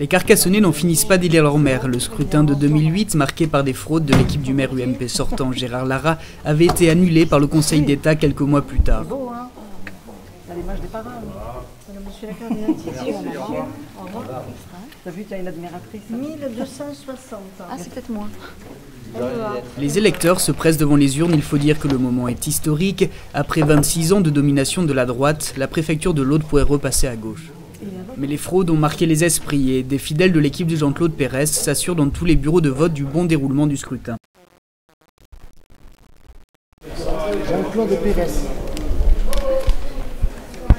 Les Carcassonnais n'en finissent pas d'élire leur maire. Le scrutin de 2008, marqué par des fraudes de l'équipe du maire UMP sortant Gérard Lara, avait été annulé par le Conseil d'État quelques mois plus tard. l'image des parents. Monsieur la T'as vu, tu as une admiratrice 1260. Ah, c'est peut-être moi. Les électeurs se pressent devant les urnes, il faut dire que le moment est historique. Après 26 ans de domination de la droite, la préfecture de l'Aude pourrait repasser à gauche. Mais les fraudes ont marqué les esprits et des fidèles de l'équipe de Jean-Claude Pérez s'assurent dans tous les bureaux de vote du bon déroulement du scrutin. Jean-Claude Pérez.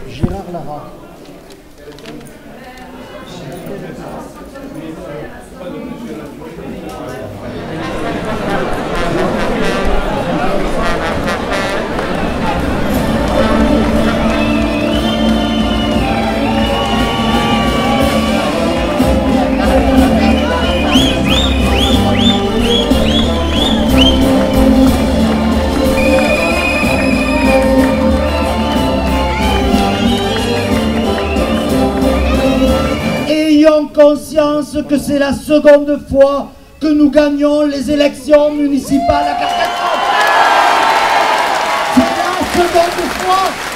Gérard Lara. Conscience que c'est la seconde fois que nous gagnons les élections municipales à Carcassonne. C'est la seconde fois